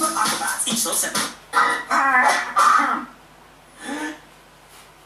Expert Acrobat. Each sold separately.